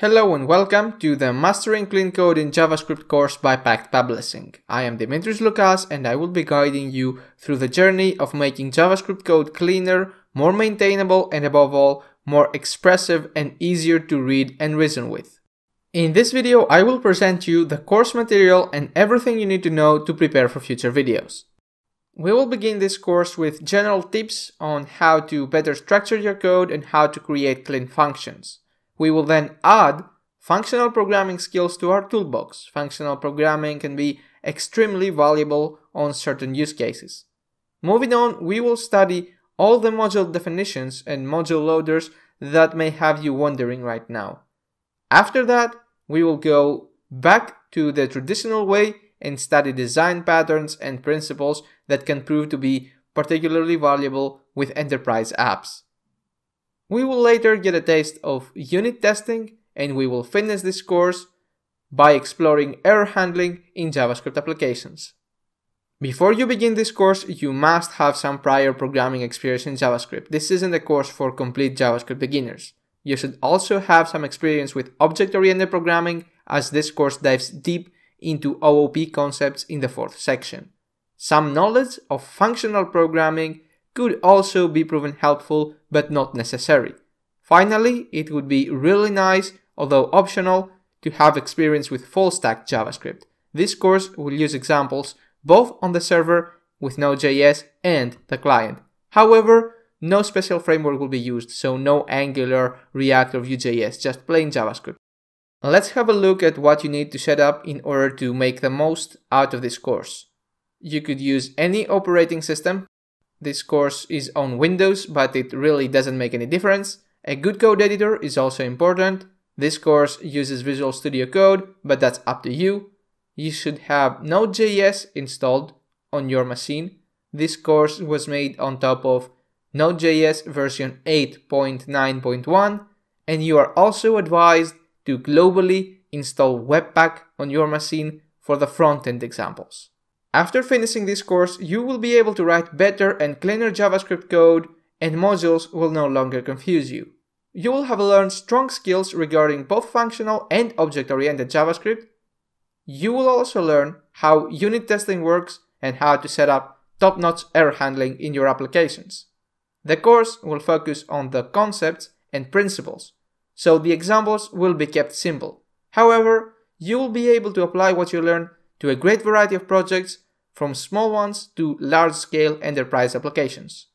Hello and welcome to the Mastering Clean Code in JavaScript course by Packt Publishing. I am Dimitris Loukas and I will be guiding you through the journey of making JavaScript code cleaner, more maintainable and above all, more expressive and easier to read and reason with. In this video, I will present you the course material and everything you need to know to prepare for future videos. We will begin this course with general tips on how to better structure your code and how to create clean functions. We will then add functional programming skills to our toolbox. Functional programming can be extremely valuable on certain use cases. Moving on, we will study all the module definitions and module loaders that may have you wondering right now. After that, we will go back to the traditional way and study design patterns and principles that can prove to be particularly valuable with enterprise apps. We will later get a taste of unit testing and we will finish this course by exploring error handling in JavaScript applications. Before you begin this course, you must have some prior programming experience in JavaScript. This isn't a course for complete JavaScript beginners. You should also have some experience with object-oriented programming as this course dives deep into OOP concepts in the fourth section. Some knowledge of functional programming could also be proven helpful but not necessary. Finally, it would be really nice, although optional, to have experience with full stack JavaScript. This course will use examples both on the server with Node.js and the client. However, no special framework will be used, so no Angular, React or Vue.js, just plain JavaScript. Let's have a look at what you need to set up in order to make the most out of this course. You could use any operating system, this course is on Windows, but it really doesn't make any difference. A good code editor is also important. This course uses Visual Studio Code, but that's up to you. You should have Node.js installed on your machine. This course was made on top of Node.js version 8.9.1, and you are also advised to globally install Webpack on your machine for the front-end examples. After finishing this course, you will be able to write better and cleaner JavaScript code and modules will no longer confuse you. You will have learned strong skills regarding both functional and object-oriented JavaScript. You will also learn how unit testing works and how to set up top-notch error handling in your applications. The course will focus on the concepts and principles, so the examples will be kept simple. However, you will be able to apply what you learn to a great variety of projects from small ones to large-scale enterprise applications.